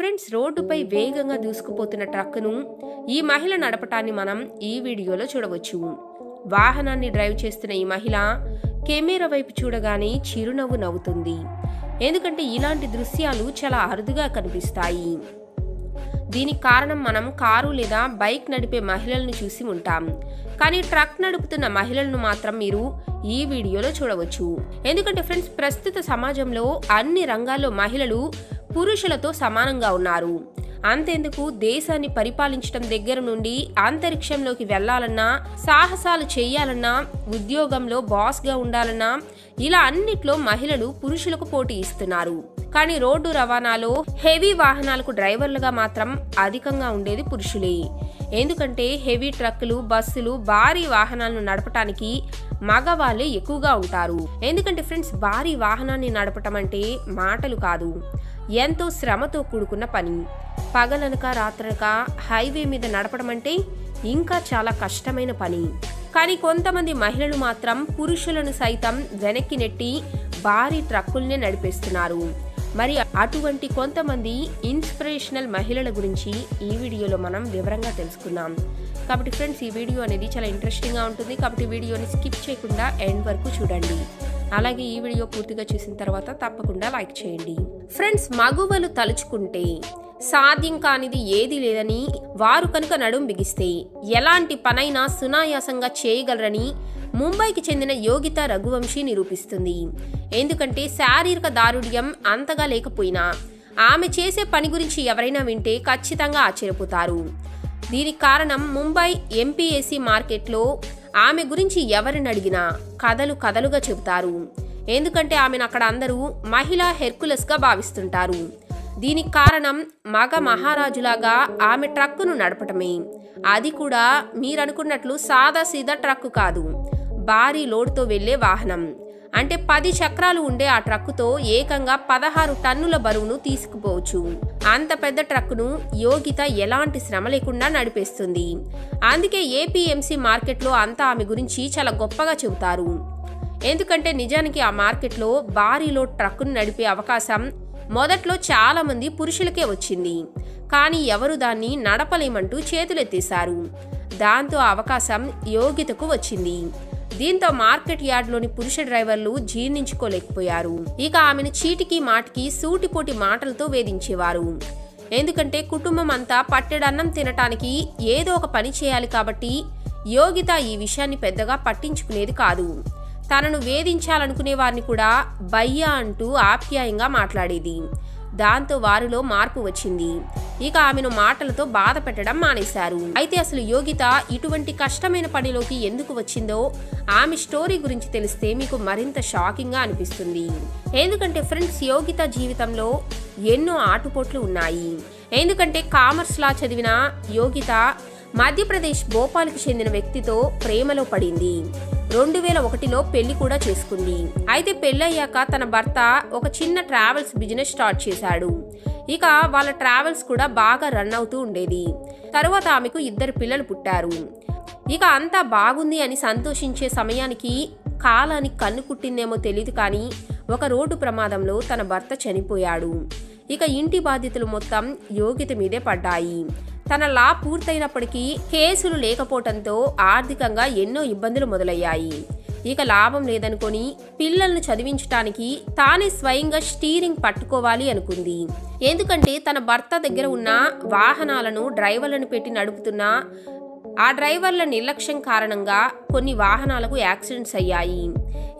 Friends రోడ్డుపై వేగంగా దూసుకుపోతున్న ట్రక్కును ఈ మహిళ నడపటాన్ని మనం ఈ వీడియోలో చూడవచ్చు. వాహనాన్ని డ్రైవ్ చేస్తున్న ఈ మహిళ కెమెరా వైపు చూడగానే చిరునవ్వు నవ్వుతుంది. ఎందుకంటే ఇలాంటి దృశ్యాలు చాలా అరుదుగా కనిపిస్తాయి. దీనికి కారణం మనం కారు లేదా బైక్ నడిపే మహిళలను చూసి ఉంటాం. కానీ ట్రక్ నడుపుతున్న మహిళలను మాత్రం మీరు ఈ వీడియోలో చూడవచ్చు. ఎందుకంటే ఫ్రెండ్స్ ప్రస్తుత సమాజంలో అన్ని రంగాల్లో మహిళలు పురుషులతో సమానంగా ఉన్నారు. అంతెందుకు? దేశాన్ని పరిపాలించడం దగ్గర నుండి అంతరిక్షంలోకి వెళ్ళాలన్నా సాహసాలు చేయాలన్నా ఉద్యోగంలో బాస్గా ఉండాలన్నా ఇలా అన్నిట్లో మహిళలు పురుషులకు పోటీ ఇస్తున్నారు. కానీ రోడ్డు రవాణాలో హెవీ వాహనాలకు డ్రైవర్లుగా మాత్రం అధికంగా ఉండేది పురుషులే. ఎందుకంటే హెవీ ట్రక్కులు బస్సులు భారీ వాహనాలను నడపటానికి మగవాళ్ళే ఎక్కువగా ఉంటారు. ఎందుకంటే ఫ్రెండ్స్ భారీ వాహనాన్ని నడపటం అంటే మాటలు కాదు ఎంతో శ్రమతో కూడుకున్న పని. పగలనక రాత్రనక హైవే మీద నడపడం అంటే ఇంకా చాలా కష్టమైన పని. కానీ కొంతమంది మహిళలు మాత్రం పురుషులను సైతం వెనక్కి నెట్టి భారీ ట్రక్కుల్నే నడిపేస్తున్నారు. మరి అటువంటి కొంతమంది ఇన్స్పిరేషనల్ మహిళల గురించి ఈ వీడియోలో మనం వివరంగా తెలుసుకుందాం. కాబట్టి ఫ్రెండ్స్ ఈ వీడియో అనేది చాలా ఇంట్రెస్టింగ్గా ఉంటుంది. కాబట్టి వీడియోని స్కిప్ చేయకుండా ఎండ్ వరకు చూడండి. అలాగే ఈ వీడియో పూర్తిగా చూసిన తర్వాత తప్పకుండా లైక్ చేయండి. ఫ్రెండ్స్ మగువలు తలుచుకుంటే సాధ్యం కానిది ఏది లేదని వారు కనుక నడుం బిగిస్తే ఎలాంటి పనైనా సునాయాసంగా చేయగలరని ముంబైకి చెందిన యోగిత రఘువంశీ నిరూపిస్తుంది. ఎందుకంటే శారీరక దారుఢ్యం అంతగా లేకపోయినా ఆమె చేసే పని గురించి ఎవరైనా వింటే ఖచ్చితంగా ఆశ్చర్యపోతారు. దీనికి కారణం ముంబై ఎంపీఎస్సీ మార్కెట్లో ఆమె గురించి ఎవరిని అడిగినా కథలు కథలుగా చెబుతారు. ఎందుకంటే ఆమెను అక్కడ అందరూ మహిళా హెర్కులస్గా భావిస్తుంటారు. దీనికి కారణం మగ మహారాజులాగా ఆమె ట్రక్కును నడపటమే. అది కూడా మీరనుకున్నట్లు సాదా సీదా ట్రక్కు కాదు. భారీ లోడ్తో వెళ్ళే వాహనం. అంటే పది చక్రాలు ఉండే ఆ ట్రక్కుతో ఏకంగా పదహారు టన్నుల బరువును తీసుకుపోవచ్చు. అంత పెద్ద ట్రక్కును యోగిత ఎలాంటి శ్రమ లేకుండా నడిపేస్తుంది. అందుకే ఏపీఎంసీ మార్కెట్లో అంతా ఆమె గురించి చాలా గొప్పగా చెబుతారు. ఎందుకంటే నిజానికి ఆ మార్కెట్లో భారీలో ట్రక్కును నడిపే అవకాశం మొదట్లో చాలామంది పురుషులకే వచ్చింది. కానీ ఎవరు దాన్ని నడపలేమంటూ చేతులెత్తేశారు. దాంతో అవకాశం యోగితకు వచ్చింది. దీంతో మార్కెట్ యార్డ్లోని పురుష డ్రైవర్లు జీర్ణించుకోలేకపోయారు. ఇక ఆమెను చీటికి మాటికి సూటిపోటి మాటలతో వేధించేవారు. ఎందుకంటే కుటుంబం అంతా పట్టెడన్నం తినటానికి ఏదో ఒక పని చేయాలి కాబట్టి యోగిత ఈ విషయాన్ని పెద్దగా పట్టించుకునేది కాదు. తనను వేధించాలనుకునే వారిని కూడా బయ్యా అంటూ ఆప్యాయంగా మాట్లాడేది. దాంతో వారిలో మార్పు వచ్చింది. ఇక ఆమెను మాటలతో బాధ పెట్టడం మానేశారు. అయితే అసలు యోగిత ఇటువంటి కష్టమైన పనిలోకి ఎందుకు వచ్చిందో ఆమె స్టోరీ గురించి తెలిస్తే మీకు మరింత షాకింగ్గా అనిపిస్తుంది. ఎందుకంటే ఫ్రెండ్స్ యోగిత జీవితంలో ఎన్నో ఆటుపోట్లు ఉన్నాయి. ఎందుకంటే కామర్స్ లా చదివిన యోగిత మధ్యప్రదేశ్ భోపాల్కి చెందిన వ్యక్తితో ప్రేమలో పడింది. రెండు వేల ఒకటిలో పెళ్ళి కూడా చేసుకుంది. అయితే పెళ్ళయ్యాక తన భర్త ఒక చిన్న ట్రావెల్స్ బిజినెస్ స్టార్ట్ చేశాడు. ఇక వాళ్ళ ట్రావెల్స్ కూడా బాగా రన్ అవుతూ ఉండేది. తరువాత ఆమెకు ఇద్దరు పిల్లలు పుట్టారు. ఇక అంతా బాగుంది అని సంతోషించే సమయానికి కాలానికి కన్ను కుట్టిందేమో తెలియదు కానీ ఒక రోడ్డు ప్రమాదంలో తన భర్త చనిపోయాడు. ఇక ఇంటి బాధ్యతలు మొత్తం యోగిత మీదే పడ్డాయి. తన లా పూర్తయినప్పటికీ కేసులు లేకపోవడంతో ఆర్థికంగా ఎన్నో ఇబ్బందులు మొదలయ్యాయి. ఇక లాభం లేదనుకొని పిల్లల్ని చదివించటానికి తానే స్వయంగా స్టీరింగ్ పట్టుకోవాలి అనుకుంది. ఎందుకంటే తన భర్త దగ్గర ఉన్న వాహనాలను డ్రైవర్లను పెట్టి నడుపుతున్న ఆ డ్రైవర్ల నిర్లక్ష్యం కారణంగా కొన్ని వాహనాలకు యాక్సిడెంట్స్ అయ్యాయి.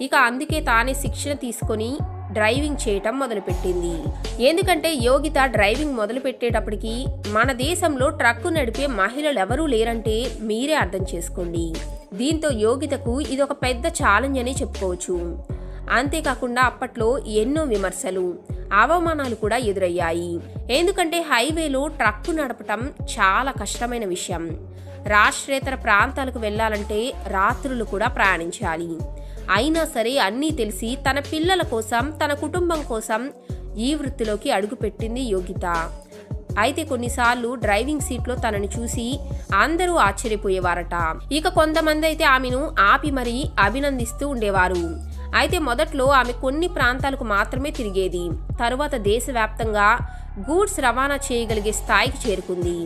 ఇక అందుకే తానే శిక్షణ తీసుకొని డ్రైవింగ్ చేయటం మొదలుపెట్టింది. ఎందుకంటే యోగిత డ్రైవింగ్ మొదలుపెట్టేటప్పటికి మన దేశంలో ట్రక్కు నడిపే మహిళలు ఎవరూ లేరంటే మీరే అర్థం చేసుకోండి. దీంతో యోగితకు ఇది ఒక పెద్ద ఛాలెంజ్ అని చెప్పుకోవచ్చు. అంతేకాకుండా అప్పట్లో ఎన్నో విమర్శలు అవమానాలు కూడా ఎదురయ్యాయి. ఎందుకంటే హైవేలో ట్రక్కు నడపటం చాలా కష్టమైన విషయం. రాష్ట్రేతర ప్రాంతాలకు వెళ్ళాలంటే రాత్రులు కూడా ప్రయాణించాలి. అయినా సరే అన్నీ తెలిసి తన పిల్లల కోసం తన కుటుంబం కోసం ఈ వృత్తిలోకి అడుగుపెట్టింది యోగిత. అయితే కొన్నిసార్లు డ్రైవింగ్ సీట్లో తనని చూసి అందరూ ఆశ్చర్యపోయేవారట. ఇక కొంతమంది అయితే ఆమెను ఆపి మరీ అభినందిస్తూ ఉండేవారు. అయితే మొదట్లో ఆమె కొన్ని ప్రాంతాలకు మాత్రమే తిరిగేది. తరువాత దేశవ్యాప్తంగా గూడ్స్ రవాణా చేయగలిగే స్థాయికి చేరుకుంది.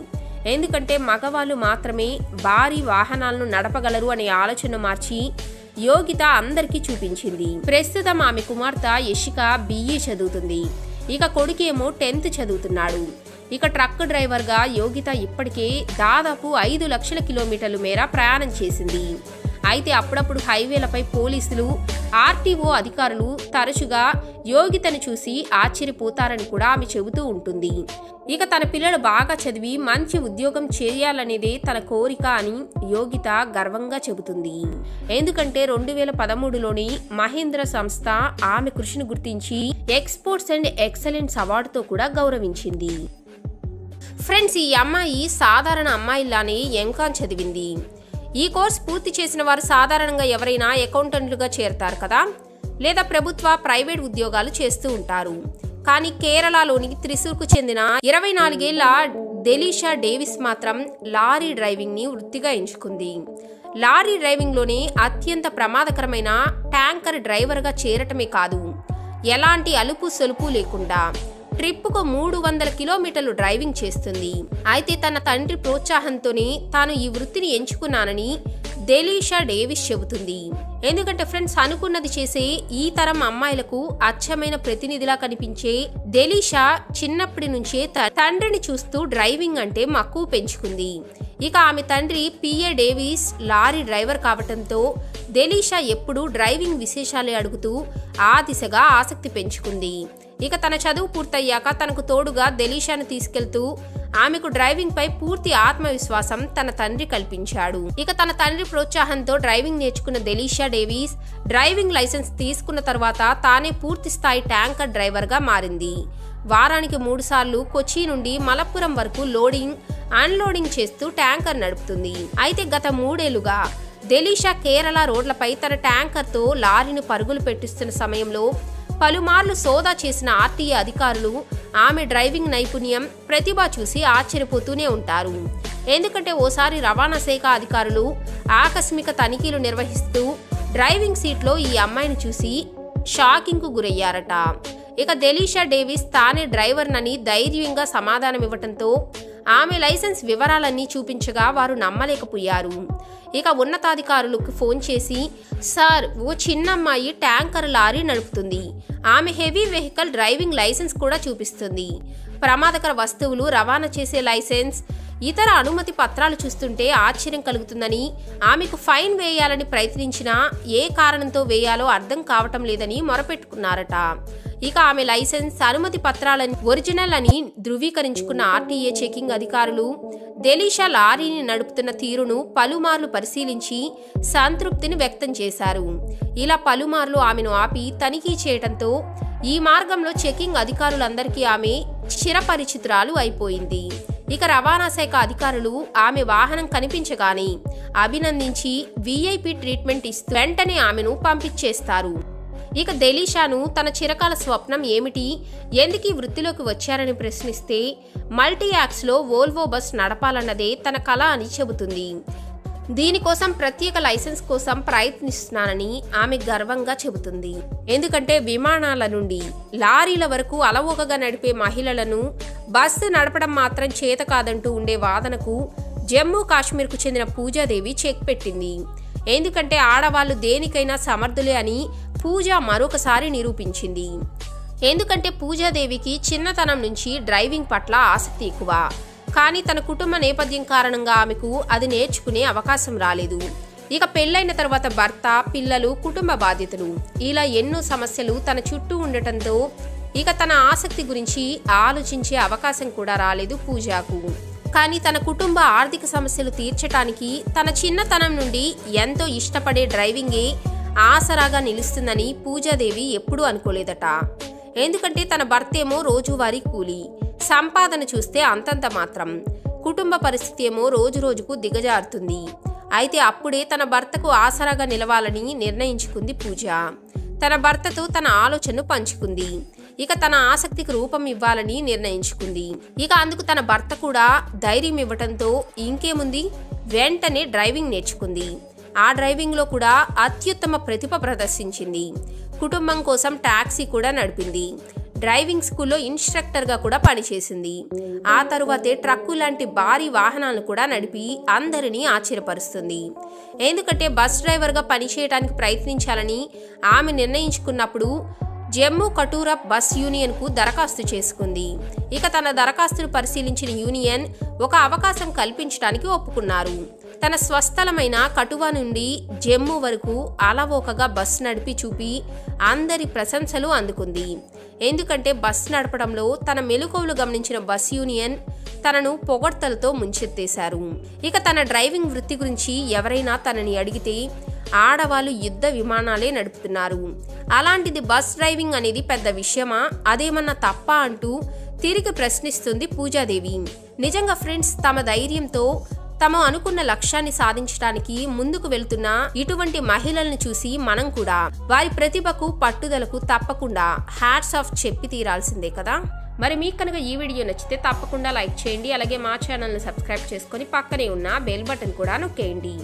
ఎందుకంటే మగవాళ్ళు మాత్రమే భారీ వాహనాలను నడపగలరు అనే ఆలోచన మార్చి యోగిత అందరికీ చూపించింది. ప్రస్తుతం ఆమె కుమార్తె యశిక బిఈ చదువుతుంది. ఇక కొడుకేమో టెన్త్ చదువుతున్నాడు. ఇక ట్రక్ డ్రైవర్గా యోగిత ఇప్పటికే దాదాపు ఐదు లక్షల కిలోమీటర్ల మేర ప్రయాణం చేసింది. అయితే అప్పుడప్పుడు హైవేలపై పోలీసులు ఆర్టీఓ అధికారులు తరచుగా యోగితను చూసి ఆశ్చర్యపోతారని కూడా ఆమె చెబుతూ ఉంటుంది. ఇక తన పిల్లలు బాగా చదివి మంచి ఉద్యోగం చేయాలనేదే తన కోరిక అని యోగిత గర్వంగా చెబుతుంది. ఎందుకంటే రెండు వేల పదమూడులోని మహేంద్ర సంస్థ ఆమె కృషిని గుర్తించి ఎక్స్పోర్ట్స్ అండ్ ఎక్సలెన్స్ అవార్డుతో కూడా గౌరవించింది. ఫ్రెండ్స్ ఈ అమ్మాయి సాధారణ అమ్మాయిలానే ఎంకాన్ చదివింది. ఈ కోర్స్ పూర్తి చేసిన వారు సాధారణంగా ఎవరైనా అకౌంటెంట్లుగా చేరతారు కదా? లేదా ప్రభుత్వ ప్రైవేట్ ఉద్యోగాలు చేస్తూ ఉంటారు. కానీ కేరళలోని త్రిశూర్కు చెందిన ఇరవై నాలుగేళ్ళ డెలీషా డేవిస్ మాత్రం లారీ డ్రైవింగ్ని వృత్తిగా ఎంచుకుంది. లారీ డ్రైవింగ్లోనే అత్యంత ప్రమాదకరమైన ట్యాంకర్ డ్రైవర్గా చేరటమే కాదు ఎలాంటి అలుపు సొలుపు లేకుండా. ట్రిప్పుకు మూడు వందల కిలోమీటర్లు డ్రైవింగ్ చేస్తుంది. అయితే తన తండ్రి ప్రోత్సాహంతోనే తాను ఈ వృత్తిని ఎంచుకున్నానని దేలీషా డేవిస్ చెబుతుంది. ఎందుకంటే ఫ్రెండ్స్ అనుకున్నది చేసే ఈ తరం అమ్మాయిలకు అచ్చమైన ప్రతినిధిలా కనిపించే దేలీషా చిన్నప్పటి నుంచే త- తండ్రిని చూస్తూ డ్రైవింగ్ అంటే మక్కువ పెంచుకుంది. ఇక ఆమె తండ్రి పిఏ డేవిస్ లారీ డ్రైవర్ కావటంతో దేలీషా ఎప్పుడూ డ్రైవింగ్ విశేషాలే అడుగుతూ ఆ దిశగా ఆసక్తి పెంచుకుంది. ఇక తన చదువు పూర్తయ్యాక తనకు తోడుగా దెలీషాను తీసుకెళ్తూ ఆమెకు డ్రైవింగ్ పై పూర్తి ఆత్మవిశ్వాసం తన తండ్రి కల్పించాడు. ఇక తన తండ్రి ప్రోత్సాహంతో డ్రైవింగ్ నేర్చుకున్న దెలీషా డేవిస్ డ్రైవింగ్ లైసెన్స్ తీసుకున్న తర్వాత తానే పూర్తి స్థాయి ట్యాంకర్ డ్రైవర్గా మారింది. వారానికి మూడుసార్లు కొచ్చి నుండి మలప్పురం వరకు లోడింగ్ అన్లోడింగ్ చేస్తూ ట్యాంకర్ నడుపుతుంది. అయితే గత మూడేళ్ళుగా దెలీషా కేరళ రోడ్లపై తన ట్యాంకర్తో లారీని పరుగులు పెట్టిస్తున్న సమయంలో పలుమార్లు సోదా చేసిన ఆర్టీఏ అధికారులు ఆమె డ్రైవింగ్ నైపుణ్యం ప్రతిభ చూసి ఆశ్చర్యపోతూనే ఉంటారు. ఎందుకంటే ఓసారి రవాణా శాఖ అధికారులు ఆకస్మిక తనిఖీలు నిర్వహిస్తూ డ్రైవింగ్ సీట్లో ఈ అమ్మాయిని చూసి షాకింగ్కు గురయ్యారట. ఇక దెలీషా డేవిస్ తానే డ్రైవర్నని ధైర్యంగా సమాధానం ఇవ్వటంతో ఆమె లైసెన్స్ వివరాలన్నీ చూపించగా వారు నమ్మలేకపోయారు. ఇక ఉన్నతాధికారులకు ఫోన్ చేసి సార్ ఓ చిన్నమ్మాయి ట్యాంకర్ లారీ నడుపుతుంది. ఆమె హెవీ వెహికల్ డ్రైవింగ్ లైసెన్స్ కూడా చూపిస్తుంది. ప్రమాదకర వస్తువులు రవాణా చేసే లైసెన్స్ ఇతర అనుమతి పత్రాలు చూస్తుంటే ఆశ్చర్యం కలుగుతుందని ఆమెకు ఫైన్ వేయాలని ప్రయత్నించినా ఏ కారణంతో వేయాలో అర్థం కావటం లేదని మొరపెట్టుకున్నారట. ఇక ఆమె లైసెన్స్ అనుమతి పత్రాలని ఒరిజినల్ అని ధృవీకరించుకున్న ఆర్టీఏ చెకింగ్ అధికారులు దెలీషా లారీని నడుపుతున్న తీరును పలుమార్లు పరిశీలించి సంతృప్తిని వ్యక్తం చేశారు. ఇలా పలుమార్లు ఆమెను ఆపి తనిఖీ చేయడంతో ఈ మార్గంలో చెకింగ్ అధికారులందరికీ ఆమె చిరపరిచితురాలు అయిపోయింది. ఇక రవాణా శాఖ అధికారులు ఆమె వాహనం కనిపించగానే అభినందించి వీఐపీ ట్రీట్మెంట్ ఇస్తూ వెంటనే ఆమెను పంపించేస్తారు. ఇక దెలీషాను తన చిరకాల స్వప్నం ఏమిటి? ఎందుకు ఈ వృత్తిలోకి వచ్చారని ప్రశ్నిస్తే మల్టీ యాక్స్లో వోల్వో బస్ నడపాలన్నదే తన కళ అని చెబుతుంది. దీనికోసం ప్రత్యేక లైసెన్స్ కోసం ప్రయత్నిస్తున్నానని ఆమె గర్వంగా చెబుతుంది. ఎందుకంటే విమానాల నుండి లారీల వరకు అలవోకగా నడిపే మహిళలను బస్సు నడపడం మాత్రం చేత కాదంటూ ఉండే వాదనకు జమ్మూ కాశ్మీర్కు చెందిన పూజాదేవి చెక్ పెట్టింది. ఎందుకంటే ఆడవాళ్ళు దేనికైనా సమర్థులే అని పూజ మరొకసారి నిరూపించింది. ఎందుకంటే పూజాదేవికి చిన్నతనం నుంచి డ్రైవింగ్ పట్ల ఆసక్తి ఎక్కువ. కానీ తన కుటుంబ నేపథ్యం కారణంగా ఆమెకు అది నేర్చుకునే అవకాశం రాలేదు. ఇక పెళ్ళైన తర్వాత భర్త పిల్లలు కుటుంబ బాధ్యతలు. ఇలా ఎన్నో సమస్యలు తన చుట్టూ ఉండటంతో ఇక తన ఆసక్తి గురించి ఆలోచించే అవకాశం కూడా రాలేదు పూజాకు. కానీ తన కుటుంబ ఆర్థిక సమస్యలు తీర్చటానికి తన చిన్నతనం నుండి ఎంతో ఇష్టపడే డ్రైవింగే ఆసరాగా నిలుస్తుందని పూజాదేవి ఎప్పుడూ అనుకోలేదట. ఎందుకంటే తన భర్త ఏమో రోజువారీ కూలి. సంపాదన చూస్తే అంతంత మాత్రం. కుటుంబ పరిస్థితి ఏమో రోజు రోజుకు దిగజారుతుంది. అయితే అప్పుడే తన భర్తకు ఆసరాగా నిలవాలని నిర్ణయించుకుంది పూజ. తన భర్తతో తన ఆలోచనను పంచుకుంది. ఇక తన ఆసక్తికి రూపం ఇవ్వాలని నిర్ణయించుకుంది. ఇక అందుకు తన భర్త కూడా ధైర్యం ఇవ్వటంతో ఇంకేముంది? వెంటనే డ్రైవింగ్ నేర్చుకుంది. ఆ డ్రైవింగ్లో కూడా అత్యుత్తమ ప్రతిభ ప్రదర్శించింది. కుటుంబం కోసం టాక్సీ కూడా నడిపింది. డ్రైవింగ్ స్కూల్లో ఇన్స్ట్రక్టర్గా కూడా పనిచేసింది. ఆ తరువాతే ట్రక్కు లాంటి భారీ వాహనాలను కూడా నడిపి అందరినీ ఆశ్చర్యపరుస్తుంది. ఎందుకంటే బస్ డ్రైవర్గా పనిచేయడానికి ప్రయత్నించాలని ఆమె నిర్ణయించుకున్నప్పుడు జమ్మూ కటూరా బస్ యూనియన్కు దరఖాస్తు చేసుకుంది. ఇక తన దరఖాస్తును పరిశీలించిన యూనియన్ ఒక అవకాశం కల్పించడానికి ఒప్పుకున్నారు. తన స్వస్థలమైన కటువా నుండి జమ్ము వరకు అలవోకగా బస్ నడిపి చూపి అందరి ప్రశంసలు అందుకుంది. ఎందుకంటే బస్ నడపడంలో తన మెలకువలు గమనించిన బస్ యూనియన్ తనను పొగడ్తలతో ముంచెత్తేశారు. ఇక తన డ్రైవింగ్ వృత్తి గురించి ఎవరైనా తనని అడిగితే ఆడవాళ్ళు యుద్ధ విమానాలే నడుపుతున్నారు. అలాంటిది బస్ డ్రైవింగ్ అనేది పెద్ద విషయమా? అదేమన్నా తప్ప అంటూ తిరిగి ప్రశ్నిస్తుంది పూజాదేవి. నిజంగా ఫ్రెండ్స్ తమ ధైర్యంతో తమ అనుకున్న లక్ష్యాన్ని సాధించడానికి ముందుకు వెళ్తున్న ఇటువంటి మహిళలను చూసి మనం కూడా వారి ప్రతిభకు పట్టుదలకు తప్పకుండా హ్యాట్స్ ఆఫ్ చెప్పి తీరాల్సిందే కదా. మరి మీకు కనుక ఈ వీడియో నచ్చితే తప్పకుండా లైక్ చేయండి. అలాగే మా ఛానల్ని సబ్స్క్రైబ్ చేసుకొని పక్కనే ఉన్న బెల్ బటన్ కూడా నొక్కేయండి.